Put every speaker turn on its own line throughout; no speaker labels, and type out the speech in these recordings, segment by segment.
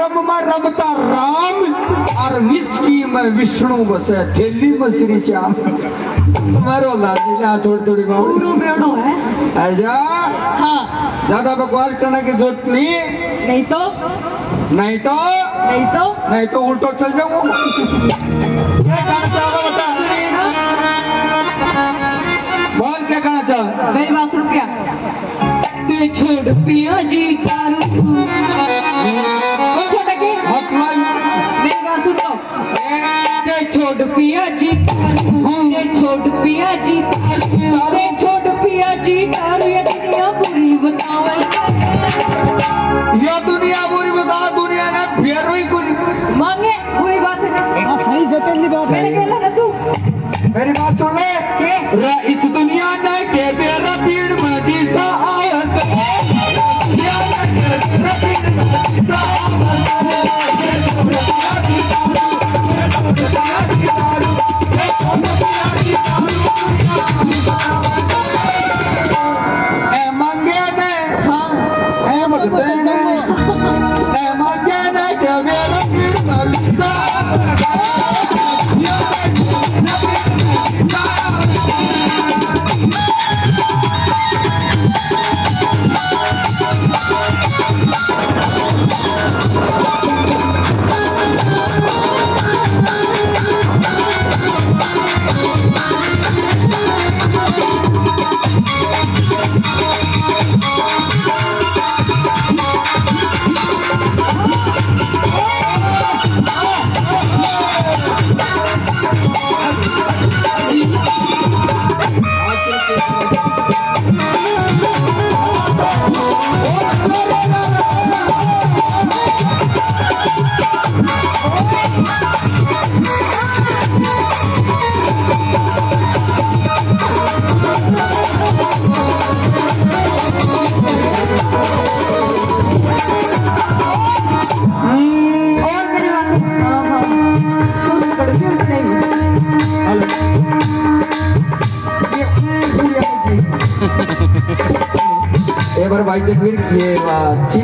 रम में रमता राम और विस्की में विष्णु बसे थैली में श्री श्याम। तुम्हारो लाजी जा थोड़ी थोड़ी बावड़ी
पूरो बेड़ो है।
ऐसा?
हाँ।
ज़्यादा बकवास करने की ज़रूरत नहीं।
नहीं तो?
नहीं तो?
नहीं तो?
नहीं तो उल्टो चल जाऊँगा। बोल क्या कहना चाह
मेरी बात सुन पिया। ते छोड़ पिया जी कारू कौन पिया जी कारू ते छोड़ पिया जी कारू ते छोड़ पिया जी तार ये दुनिया बुरी बतावे।
ये दुनिया बुरी बता दुनिया ने फिर ही कुछ
मांगे। बुरी बात है।
हाँ सही से तेरी बात है।
तू।
मेरी बात सुन ले। इस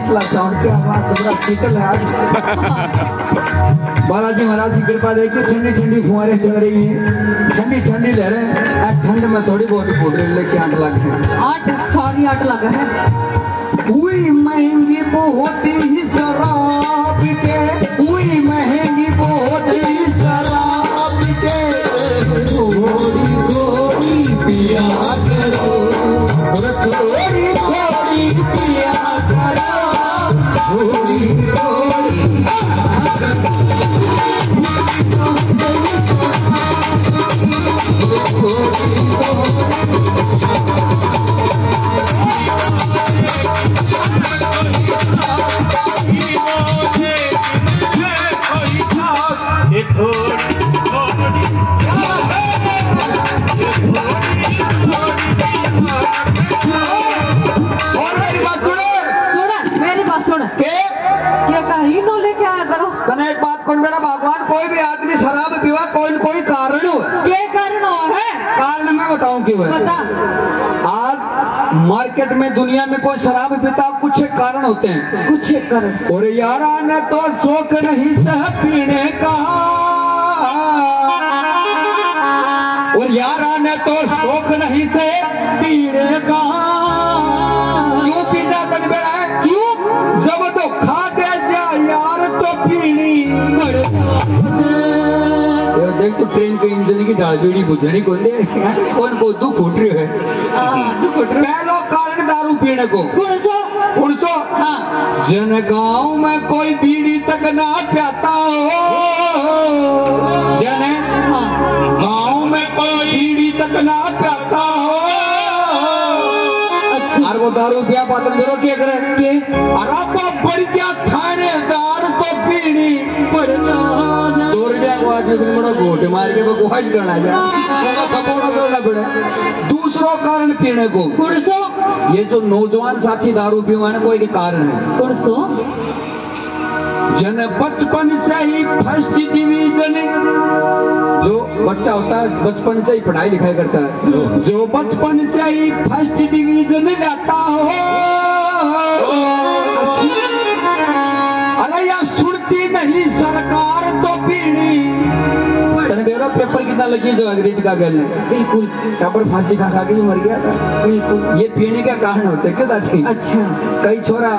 शीतला साउंड की आवाज़ तो बड़ा शीतल है आज। बालाजी महाराज की कृपा देखिए ठंडी ठंडी फुहारें चल रही हैं। ठंडी ठंडी लहरें आज ठंड में थोड़ी बहुत रही लेके आठ लाख है।
आठ साढ़े आठ लगा है।
हुई महँगी बहुत ही शराब के हुई महँगी बहुत ही शराब के। थोड़ी थोड़ी पिया करो। करो कौन मेरा भगवान कोई भी आदमी शराब पीवा कोई न कोई कारण हो
क्या कारण हो है
कारण मैं बताऊँ क्यों है
बता
आज मार्केट में दुनिया में कोई शराब पीता कुछ कारण होते हैं
कुछ कारण
और यारा ने तो शौक नहीं सह पीने का और यारा ने तो शौक नहीं से पीने का तो ट्रेन के इंजन की डाल बीड़ी बुझनी कौन दे? कौन को दुख उठ रही है?
फुट
पहलो कारण दारू पीने को।
कौन सो
उड़सो
हाँ।
जन गाँव में कोई बीड़ी तक ना प्याता हो। जन
हाँ?
गाँव में कोई बीड़ी तक ना प्याता हो। और वो दारू पिया पातन करो क्या करे?
के?
अरे तो बढ़िया रुपया को आज में बड़ा घोट मार के गुहाज करना जा कपोड़ा करना पड़े दूसरो कारण पीने को। ये जो नौजवान साथी दारू पीवाने को एक कारण है। जन बचपन से ही फ़र्स्ट डिवीज़न जो बच्चा होता है बचपन से ही पढ़ाई लिखाई करता है। जो बचपन से ही फ़र्स्ट डिवीज़न लाता हो। अरे यार सुन का पेपर कितना लगी जो अग्रेट का गल ने?
बिल्कुल।
टापर फांसी खा खा के भी मर गया था?
बिल्कुल।
ये पीने का कारण होते क्यों दादी?
अच्छा।
कई छोरा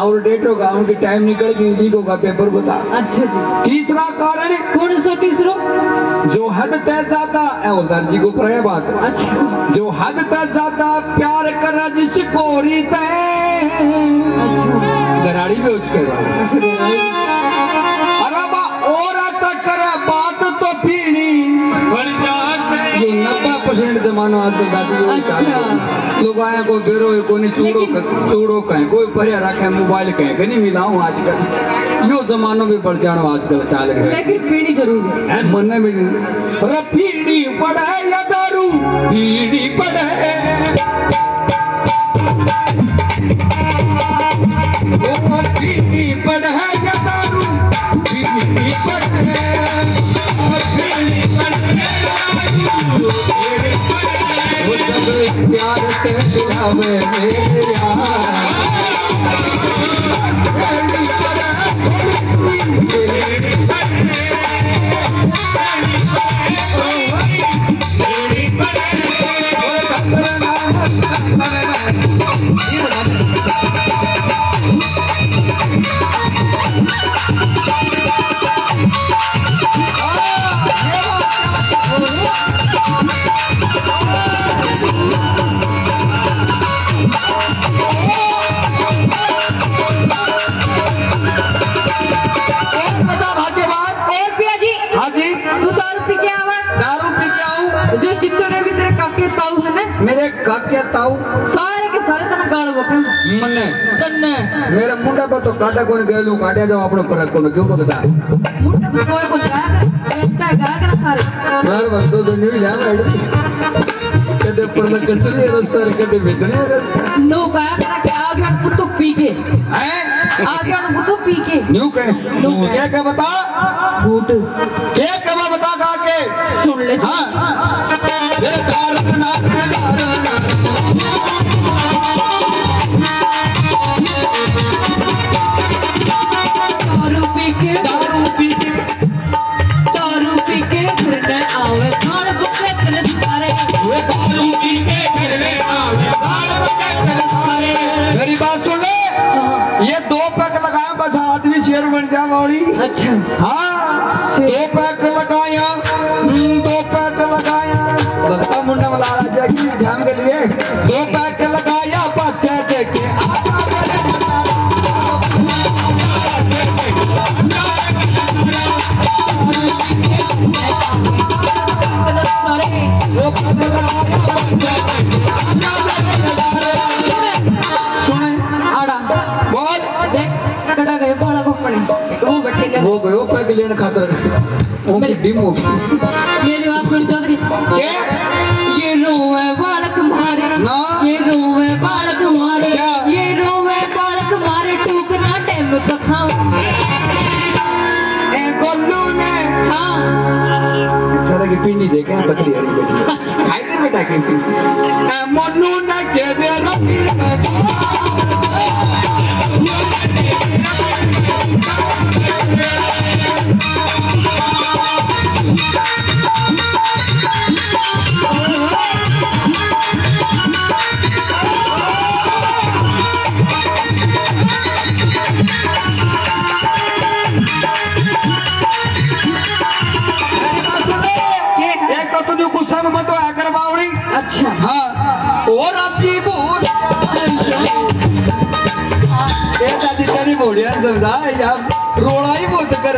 और डेट होगा उनकी टाइम निकल गई लीक होगा पेपर बता।
अच्छा जी।
तीसरा कारण
कौन सा तीसरो?
जो हद तय जाता है वो दर्जी को प्रय बात।
अच्छा।
जो हद तय जाता प्यार कर जिसको रीत
अच्छा।
गराड़ी में उसके बाद।
अच्छा।
अरे और बात परसेंट जमानो आजकल दादी वही चाल लोग आए कोई बेरो है कोई चूड़ो चूड़ो कहे कोई बढ़िया रखे मोबाइल कहे कहीं नहीं मिलाऊं आजकल। यो जमानो भी बढ़ जानो आजकल चाल रहे
लेकिन ज़रूर है।
मन में अरे पीड़ी पड़े या दारू पीड़ी पड़े बुलावे
ताऊ सारे के सारे तना गाल बकरा
मन्ने
कन्ने।
मेरे मुंडा पर तो काटा कोन गेलू काटिया जाओ अपनो परत कोन क्यों बता
मुंडा में कोई कुछ गाया कर एकता गाया कर सारे।
सर बंदो तो नहीं जा मैडम कदे पर लग कचरी रास्ता कदे भेदने रास्ता।
नो गाया कर के आगे पुतो पी के।
हैं?
आगे पुतो पी के।
न्यू कह
न्यू
तू क्या क्या बता? क्या क्या बता का के?
सुन ले।
हाँ। ये कार बना
दारू पी के
दारू पी के।
दारू पी के घर न आवे। खान को कतन सारे
वे दारू पी के घर में आवे।
खान को कतन सारे
मेरी बात सुन ले। ये दो पैक बस आदमी शेर बन जा मौड़ी
अच्छा।
हाँ। दो पैक लगाया दो पैक लगाया। बस मुंडा वाला आ जाएगी ध्यान के लिए दो पैक पैक खातर वो की डिम।
मेरी बात सुन चौधरी। ये रोवे बालक मारे।
ना।
ये रोवे बालक मारे। ये रोवे बालक मारे टूकना टाइम तो खाओ
ए गोलू ने।
हाँ।
सारा की पीनी देखे बकरी हरी बेटी खाई दे बेटा की पी ए मोनू ना के बेरा पी
हाँ
और राज़ी बोल ए बोलिया समझा? यार रोड़ा ही बहुत कर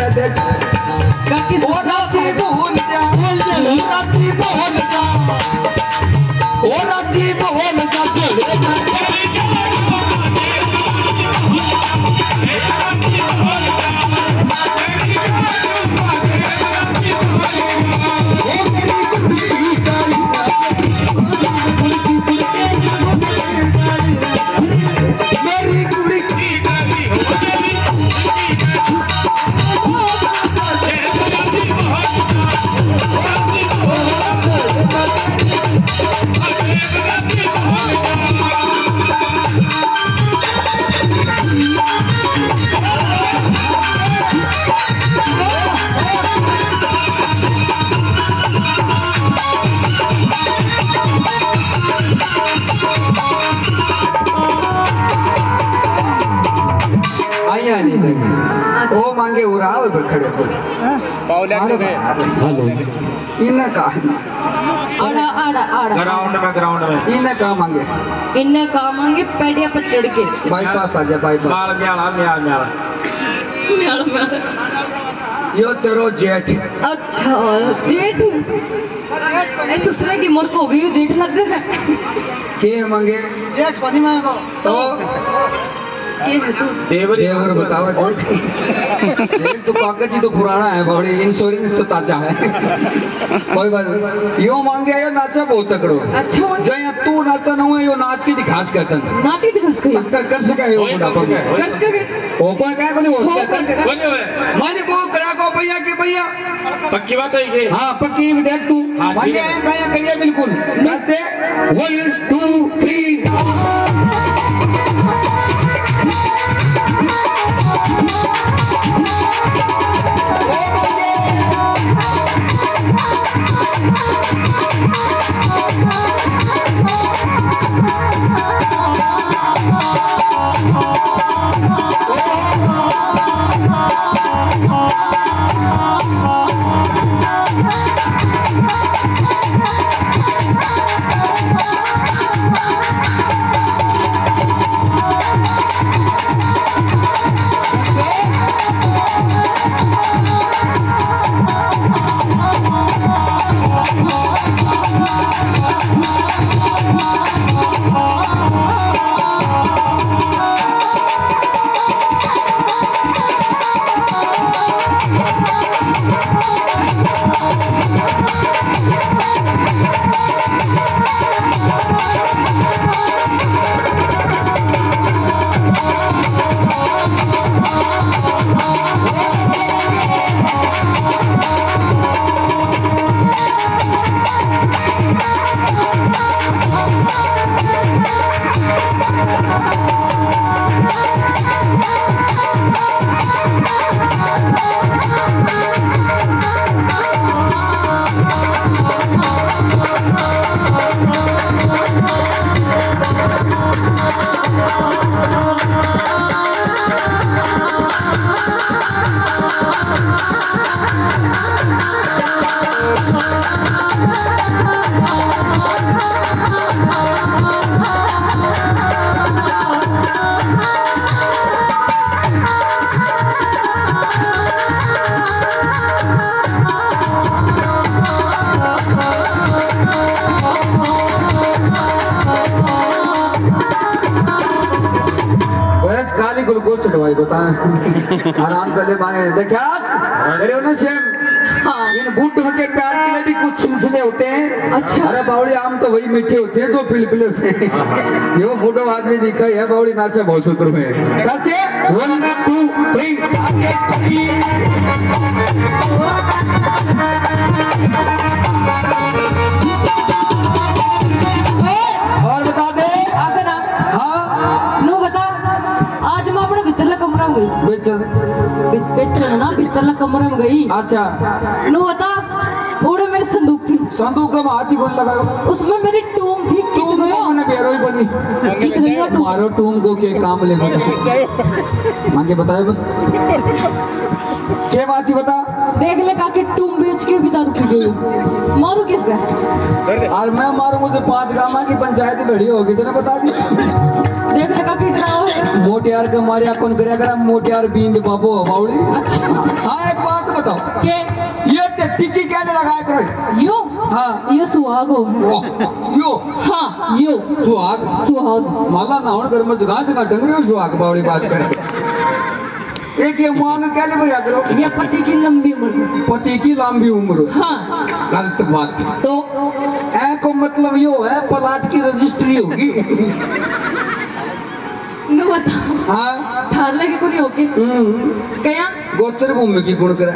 इन्हें कहा
आड़ा आड़ा आड़ा
ग्राउंड में ग्राउंड में
इन्हें कहा मांगे
इन्हें कामांगे पैडिया पर चढ़ के
बाईपास आ जा बाईपास
माल म्याला म्याल म्याला
म्याल म्याल।
यो तेरो जेठ
अच्छा जेठ ए, ससुरे की मुर्ख हो गई हो, जेठ लग रहा है
के मांगे
जेठ बनी मांगो
तू
देवर
देवर बतावा लेकिन तो कागज़ ही तो पुराना है बड़ी इंश्योरेंस तो ताज़ा है। कोई बात यो मांगे यो नाचा बहुत तकड़ो
अच्छा
जय तू नाचा ना यो नाच की दिखास कहतन
नाच की
दिखास कर सके यो बुढ़ापा में। कर सके कोनी हो। माने को करा को भैया के भैया?
पक्की बात है ये।
हाँ पक्की देख तू।
हाँ,
माने बिल्कुल। 1 2 3 चढ़वाई आराम कर ले मांगे देखा अरे हो ना
हाँ।
इन बूट के प्यार के लिए भी कुछ सिलसिले होते हैं।
अच्छा।
अरे बावड़ी आम तो वही मीठे होते हैं जो पिलपिले होते हैं। यो फ़ोटो आदमी दिखा है बावड़ी नाचे बहुत सूत्र में। वन टू थ्री
बि- बिस्तर ना कमरे में गई
अच्छा
नो बता थोड़े मेरे संदूक थी
संदूक का हाथी कौन लगा
उसमें मेरी टूम थी टूम
मैंने बेरो ही बनी
कित गयो टूम
मारो तुम को के काम ले मांगे बताए बत के बात ही बता।
देख ले काके टूम बेच के भी दारू पी गई। मारू किसका
और मैं मारू मुझे पाँच गामा की पंचायत बड़ी होगी तो बता दी।
देख ले काके डराव है।
मोटियार के मारे कौन करे? अगर मोटियार बींद बाबू बावड़ी।
अच्छा।
हाँ एक बात बताओ।
के?
ये ते टिक्की क्या लगाया करो?
यो?
हाँ।
ये सुहाग। हो
यो?
हाँ यो।
सुहाग?
सुहाग।
माला नावण कर में जगह जगह डंगरे हो सुहाग बावड़ी बात करे। एक ये मांग क्या ले बरिया करो
ये पति की लंबी उम्र।
पति की लंबी उम्र।
हाँ।
गलत बात।
तो
ऐ को मतलब यो है पलाट की रजिस्ट्री होगी।
नो बता
हाँ।
ठार लगे को नहीं होके?
हम्म,
कया
गोचर भूमि की गुण करे?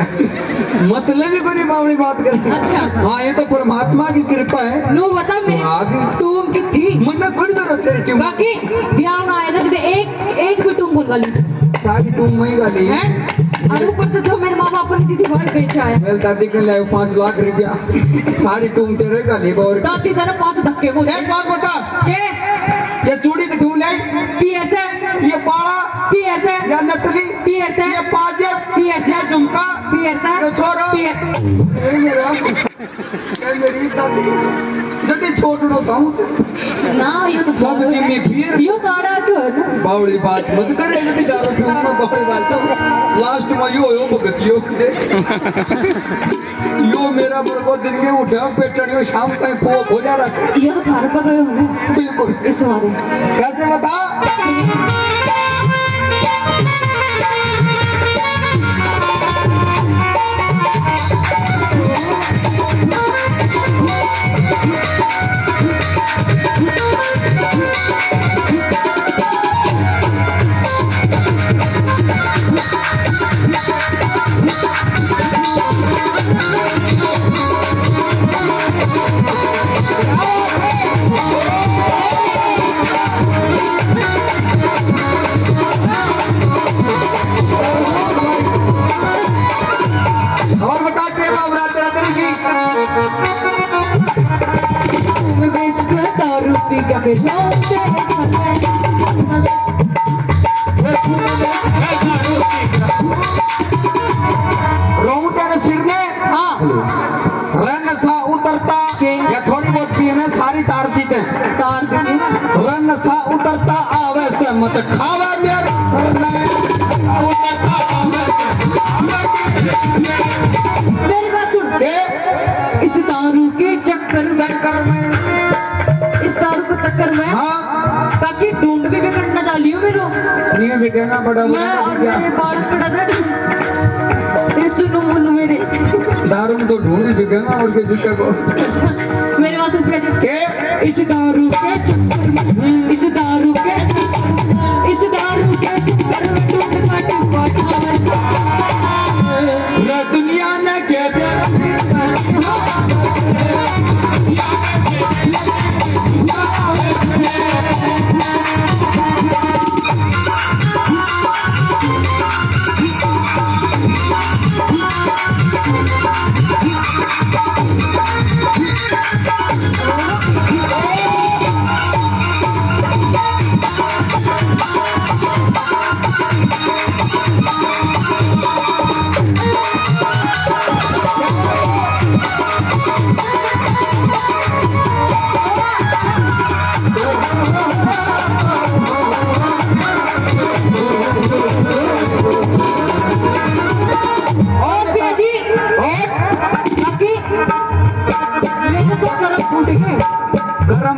मतलब ही कोई बावड़ी बात करे।
अच्छा।
हाँ ये तो परमात्मा की कृपा है।
नो बता मेरी
सुहाग।
टूम की थी
मन में ट्यूब
बाकी ब्याह ना आया ना एक एक भी टूम बोल वाली
सागी मही गाली
है? और ऊपर से जो मेरे माँ बाप ने दी थी वही बेचा है
मेरे दादी के लाए पाँच लाख रुपया। सारी टूम तेरे गाली और
दादी तरह पाँच धक्के को
एक बात बता।
के?
ये चूड़ी की टूम ले
पिए थे
ये पाड़ा
पिए थे
या नकली?
पिए पियरता
ये पाजेब
पियरता
ये झुमका?
पियरता
ये छोरो?
पियर
ए मेरा
ना ये तो
सब जिम्मे फिर
यो गाड़ा क्यों है ना?
बावड़ी बात मत करे मैं बात लास्ट में यो यो भगत यो यो मेरा बड़को दिन के उठा पेटनियो शाम तक पो हो जा रहा
ये थार पर हो ना
बिल्कुल।
इस बारे।
कैसे बता के कहना बड़ा
मैं और मेरे बाल पड़ा था। ये चुनु मुनु मेरे।
दारू तो ढूंढ भी कहना और के बिका को
मेरे पास रुपया
के?
इस दारू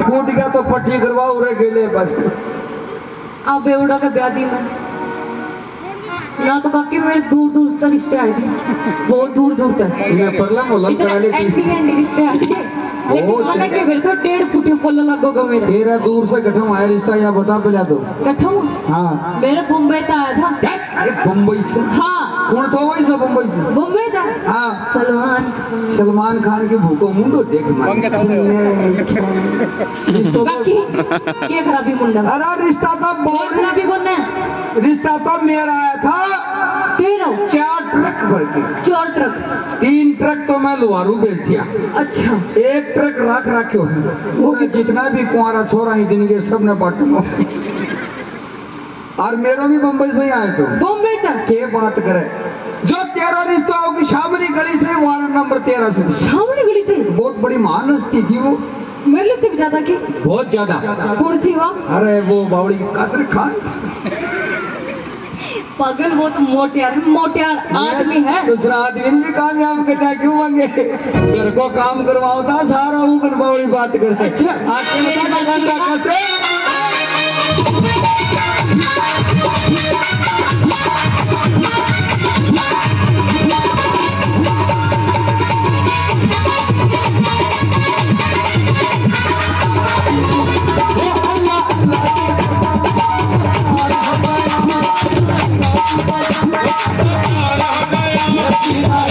फूट
गया तो पट्टी करवाओ रे गेले बस।
अब बेवड़ा का ब्याह दी मैं। ना तो बाकी मेरे दूर दूर तक रिश्ते आए थे। बहुत दूर दूर तक
मैं परला
इतना
करा ली
एंटी एंटी रिश्ते आए थे। लेकिन के मेरे तो डेढ़ फुटे फल लगोगा मेरा।
तेरा दूर से गठम आया रिश्ता या बता पहला तो
कठम
हाँ।
मेरा मुंबई से आया था।
ये बम्बई से?
हाँ।
कौन था वही से बम्बई से?
मुंबई था?
हाँ।
सलमान।
सलमान खान के भूखो मुंडो देख मारे रिश्तों
बाकी
को-
क्या खराबी मुंडा।
अरे रिश्ता तो बहुत
खराबी बोलना है?
रिश्ता तो मेरा आया था।
तेरा?
चार ट्रक भर के।
चोर ट्रक?
तीन ट्रक तो मैं लुहारू बेच दिया।
अच्छा।
एक ट्रक रख रखे है। वो जितना भी कुआरा छोरा ही दिन के सबने बांटो। और मेरा भी बम्बई से ही आए तो
बॉम्बे तक?
के बात करे? जो तेरा रिश्ता होगी शामली गली से वार्ड नंबर तेरह से।
सामने गली थी
बहुत बड़ी महान हस्ती थी वो।
मेरे लिए तक ज़्यादा की?
बहुत ज़्यादा।
कौन थी वहाँ
अरे वो बावड़ी कादर खान।
पागल वो तो मोटियार मोटियार आदमी है।
दूसरा आदमी भी कामयाब करता क्यों मांगे? घर को काम करवाओ था सारा ऊपर बावड़ी बात करे
अच्छा। Shiva.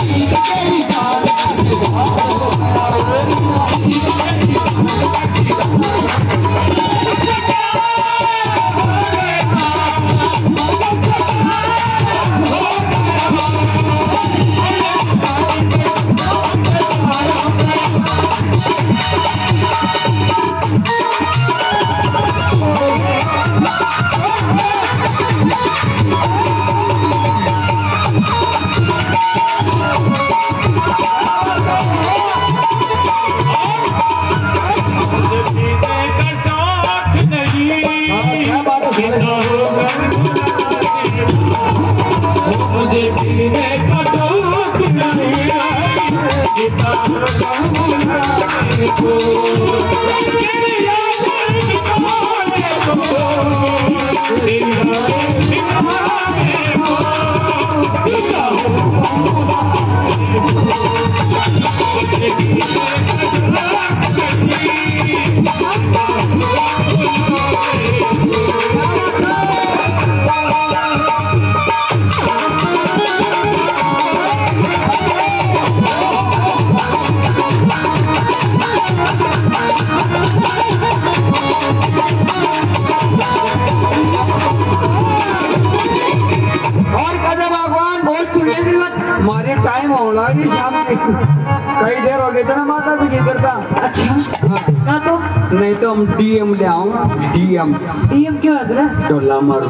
तो
डीएम ले आऊँ डीएम
डीएम क्यों अगर
डोला मारू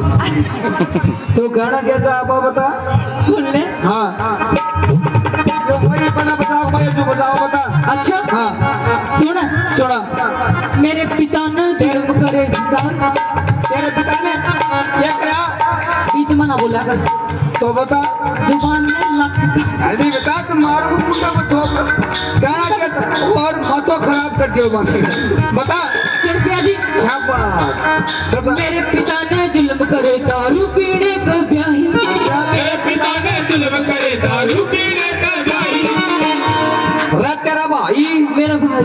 तो गाना कैसा आपा बता
सुन ले
हाँ जो वही बना बताओ भाई जो बताओ बता
अच्छा
हाँ
सुन
सुना
मेरे पिता ने जुल्म करे
तेरे पिता ने क्या करा
बीच में ना बोला कर
तो बता
ज़ुबान में लग
अरे बता तुम मारू मत हो। गाना कैसा और मतो खराब कर दियो बस बता।
कृपया जी।
शाबाश। तो
मेरे पिता ने जुल्म करे दारू पीने का ब्याही।
मेरे पिता ने जुल्म करे दारू पीने का भाई
रे तेरा भाई।
मेरा भाई।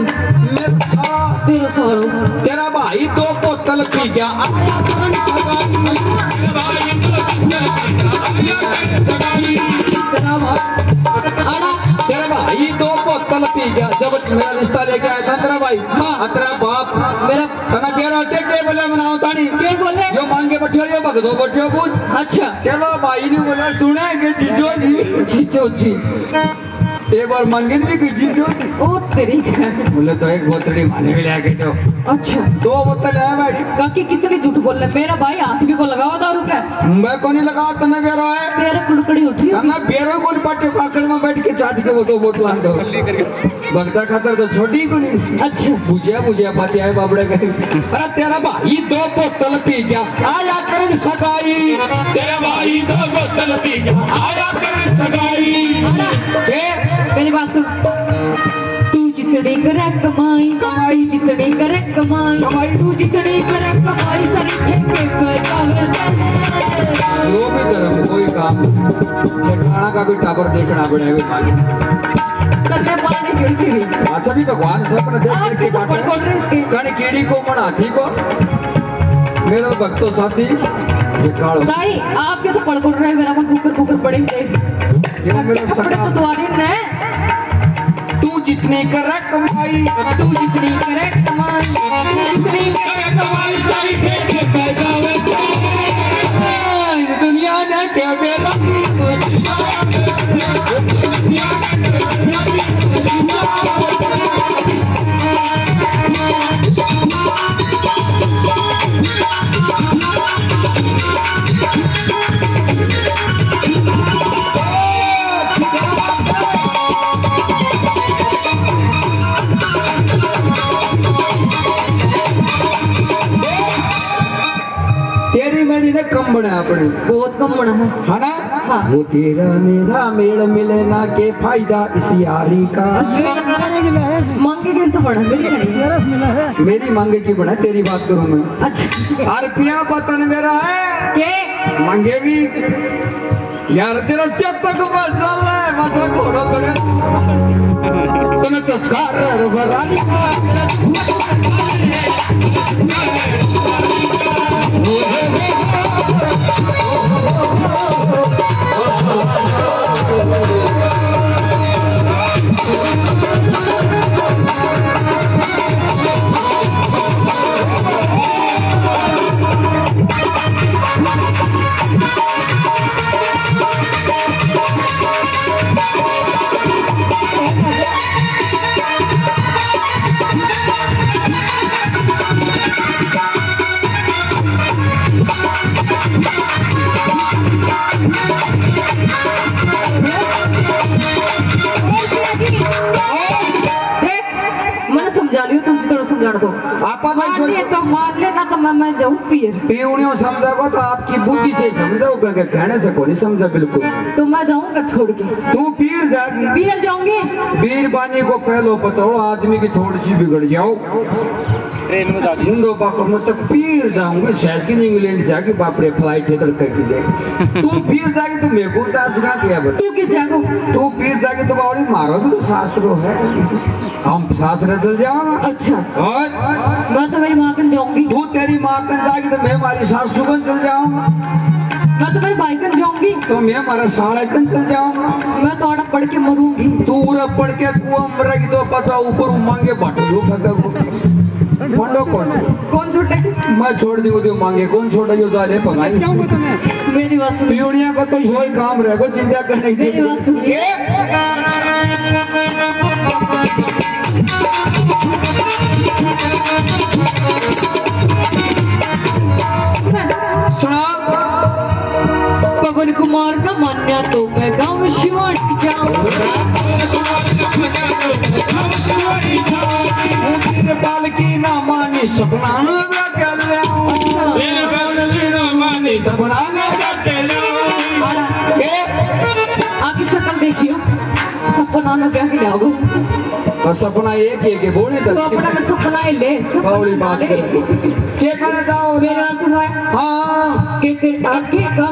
मेरा साला।
तेरा सालो।
तेरा भाई दो बोतल पी गया। आया करन जब मेरा रिश्ता लेके आया था तेरा भाई।
हाँ।
तेरा बाप।
मेरा
तना रहा थे के बोले मनाओ तानी?
क्या बोले?
जो मांगे बैठे हो भगतो बैठे हो पूछ।
अच्छा।
चलो भाई ने बोला सुने के जीजो जी।
जीजो जी।
एक बार मांगे भी कि जीजो जी
ओ तेरी
बोले तो एक बोतल ही माने भी लेके जाओ।
अच्छा।
दो बोतल है बैठी
काकी कितनी झूठ बोल रहे? मेरा भाई हाथ भी को लगाओ दारू का
मैं को नहीं लगा? तने बेरो है।
तेरे कुड़कड़ी उठ रही होगी।
बेरो को पाटे काकड़ में बैठ के चाट के वो दो बोतल दो भगता खातर तो छोटी को नहीं।
अच्छा।
बुझिया बुझिया पाते आए बाबड़े गए। अरे तेरा भाई दो बोतल पी गया। आया करन सगाई।
तेरा भाई दो बोतल पी गया। आया कर सगाई।
मेरी बात सुन तू जितनी करे कमाई कमाई जितनी करे कमाई
कमाई।
तू जितनी करे कमाई सारी
वो भी धर्म कोई काम ठिकाना का भी टावर देखना पड़ेगा अच्छा भी भगवान सब
आप
देख के
तो रहे
कण कीड़ी को मन हाथी को मेरा भक्तो साथी ये काल।
साई आपके तो पड़ रहे मेरा मन कुकर कुकर पड़े
ये
कपड़े तो तुम्हारे ने
तू जितनी कर कमाई
तू जितनी करे कमाई। तू जितनी करे
कमाई सारी
इस दुनिया ने क्या बेला तेरी मेरी ने कम बना अपने।
बहुत कम होना है।
है ना?
हाँ।
वो तेरा मेरा मेल मिले ना के फ़ायदा इस यारी का।
मांगे गए तो बड़ा मिल नहीं
मेरी मांगे की बना तेरी बात करूँ मैं।
अच्छा।
और पिया पतन मेरा है।
के?
मांगे भी यार तेरा जब तक मसल है। मसा घोड़ो करे तने चस्का रे बरानी
मैं मैं जाऊँ पीर।
पीवणियों समझोगे तो आपकी बुद्धि से समझोगे कि कहने से कोई नहीं समझा बिल्कुल।
तो मैं जाऊँगा छोड़ के।
तू पीर जागी
पीर जाऊँगी?
वीर बानी को पहलो पता हो आदमी की थोड़ी सी बिगड़ जाओ। मुंडो बाको मैं तो पीर जाऊँगा शायद कि इंग्लैंड जाके बापरे फ़्लाइट है तो करके दे तू पीर जाके तो मेरे को चास ना किया बता
तू के जागो?
तू पीर जाके तो बावड़ी मारो भी तो शास्त्रो है। हम शास्त्र चल जाओ।
अच्छा।
और?
मैं तो मेरी माँ कन जाऊँगी।
जाएगी तो मैं हमारी सासू कन चल जाऊँगा
मैं तो मेरी भाई कन जाऊँगी?
तो मैं हमारा साड़ा कन चल जाऊँगा
मैं तो आड़ा पढ़ के मरूँगी।
तू उरा पड़ के कुआ मरेगी तो पचा ऊपर उमांगे बट दो को फंडो कौन?
कौन
मैं छोड़ दी तो मांगे कौन छोड़ा जो जाले पकाई
मेरी बात सुन।
को तो वही काम रहेगा चिंता करने की
मेरी बात
सुना।
कुमार न मान्या तो मैं गाँव शिवानी जाऊँ।
पाल की ना मानी सपना सपना
आपकी शक्ल देखियो। सपना न क्या
सपना एक एक बोले
तो अपना का सपना ही ले।
बावली बात के करना चाहो
मेरी सुनो
हाँ।
के के आगे का